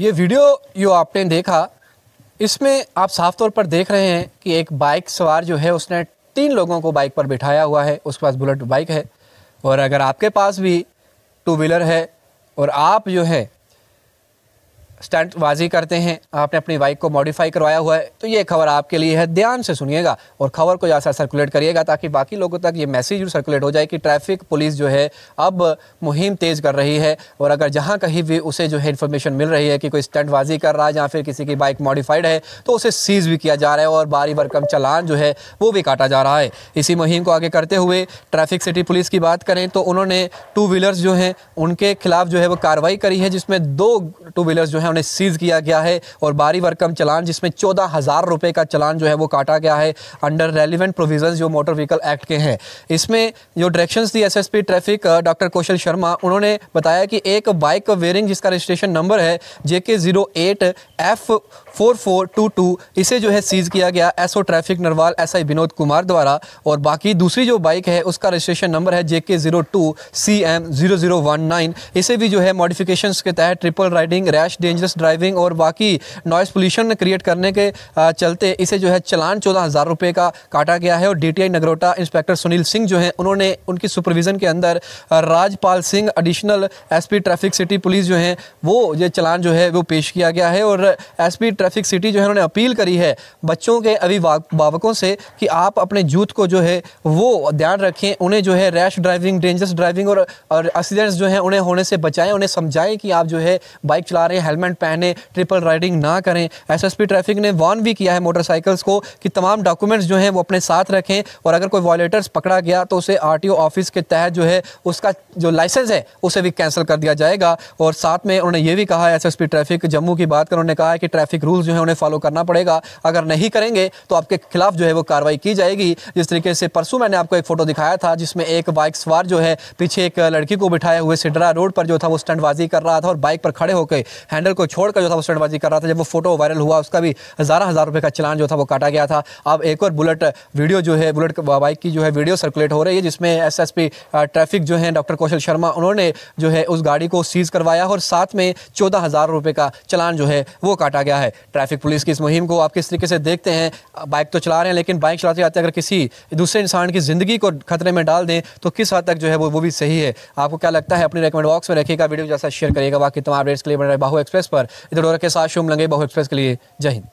ये वीडियो जो आपने देखा, इसमें आप साफ़ तौर पर देख रहे हैं कि एक बाइक सवार जो है, उसने तीन लोगों को बाइक पर बिठाया हुआ है। उसके पास बुलेट बाइक है और अगर आपके पास भी टू व्हीलर है और आप जो है स्टंटबाजी करते हैं। आपने अपनी बाइक को मॉडिफाई करवाया हुआ है। तो ये खबर आपके लिए है। ध्यान से सुनिएगा और खबर को ज़्यादा सर्कुलेट करिएगा ताकि बाकी लोगों तक ये मैसेज सर्कुलेट हो जाए कि ट्रैफ़िक पुलिस जो है अब मुहिम तेज़ कर रही है और अगर जहाँ कहीं भी उसे जो है इन्फॉर्मेशन मिल रही है कि कोई स्टंटबाजी कर रहा है या फिर किसी की बाइक मॉडिफाइड है तो उसे सीज़ भी किया जा रहा है और बारी भरकम चलान जो है वो भी काटा जा रहा है। इसी मुहिम को आगे करते हुए ट्रैफ़िक सिटी पुलिस की बात करें तो उन्होंने टू व्हीलर्स जो हैं, उनके खिलाफ जो है वो कार्रवाई करी है, जिसमें दो टू व्हीलर्स जो है उन्हें सीज़ किया गया है और बारी वर्कम चलान, जिसमें चौदह हज़ार रुपये का चलान जो है वो काटा गया है अंडर रेलिवेंट प्रोविज़न जो मोटर व्हीकल एक्ट के हैं। इसमें जो डायरेक्शन दी SSP traffic doctor Kaushal Sharma, उन्होंने बताया कि एक बाइक वेयरिंग जिसका रजिस्ट्रेशन नंबर है J K zero eight F four four two two इसे जो है सीज़ किया गया SO traffic Narwal S I Vinod Kumar द्वारा। और बाकी दूसरी जो बाइक है, उसका रजिस्ट्रेशन नंबर है J K zero two C M zero zero one nine इसे भी जो है मॉडिफिकेशन के तहत triple riding rash dangerous driving और बाकी नॉइस पोल्यूशन क्रिएट करने के चलते इसे जो है चलान चौदह हज़ार रुपये का काटा गया है और D T I Nagrota inspector Sunil Singh जो हैं, उन्होंने उनकी सुपरविज़न के अंदर Rajpal Singh additional S P traffic city police जो हैं, वो ये चलान जो है, वो पेश किया गया है और एस पी ट्रैफ़िक सिटी जो है, उन्होंने अपील करी है बच्चों के अभिभावकों से कि आप अपने जूथ को जो है, वो ध्यान रखें, उन्हें जो है रैश ड्राइविंग डेंजरस ड्राइविंग और एक्सीडेंट्स जो है, उन्हें होने से बचाएँ, उन्हें समझाएँ कि आप जो है बाइक चला रहे हैं हेलमेट पहने ट्रिपल राइडिंग ना करें। एसएसपी ट्रैफ़िक ने वार्न भी किया है मोटरसाइकिल्स को कि तमाम डॉक्यूमेंट्स जो हैं वो अपने साथ रखें और अगर कोई वॉलेटर्स पकड़ा गया तो उसे आर ऑफ़िस के तहत जो है उसका जो लाइसेंस है, उसे भी कैंसिल कर दिया जाएगा। और साथ में उन्होंने ये भी कहा है एस ट्रैफ़िक जम्मू की बात कर, उन्होंने कहा है कि ट्रैफ़िक रूल्स जो है उन्हें फॉलो करना पड़ेगा। अगर नहीं करेंगे तो आपके खिलाफ जो है वो कार्रवाई की जाएगी। जिस तरीके से परसों मैंने आपको एक फ़ोटो दिखाया था, जिसमें एक बाइक सवार जो है पीछे एक लड़की को बिठाए हुए सिडरा रोड पर जो था वो स्टंटबाजी कर रहा था और बाइक पर खड़े होकर हैंडल को छोड़कर जो था वो स्टंटबाजी कर रहा था। जब वो फ़ोटो वायरल हुआ, उसका भी हज़ार हज़ार रुपये का चलान जो था वो काटा गया था। अब एक और बुलेट वीडियो जो है, बुलेट बाइक की जो है वीडियो सर्कुलेट हो रही है, जिसमें एसएसपी ट्रैफ़िक जो है, डॉक्टर कौशल शर्मा, उन्होंने जो है उस गाड़ी को सीज़ करवाया और साथ में चौदह हज़ार रुपये का चलान जो है वो काटा गया है। ट्रैफ़िक पुलिस की इस मुहिम को आप किस तरीके से देखते हैं? बाइक तो चला रहे हैं, लेकिन बाइक चलाते जाते अगर किसी दूसरे इंसान की ज़िंदगी को खतरे में डाल दें तो किस हद तक जो है वो वो भी सही है? आपको क्या लगता है? अपने रेकमेंड बॉक्स में रखिएगा, वीडियो जैसा शेयर करिएगा। बाकी तमाम अपडेट्स के लिए बने रहे बाहू एक्सप्रेस पर इधर के साथ शुभ लंगे बाहू एक्सप्रेस के लिए जय हिंद।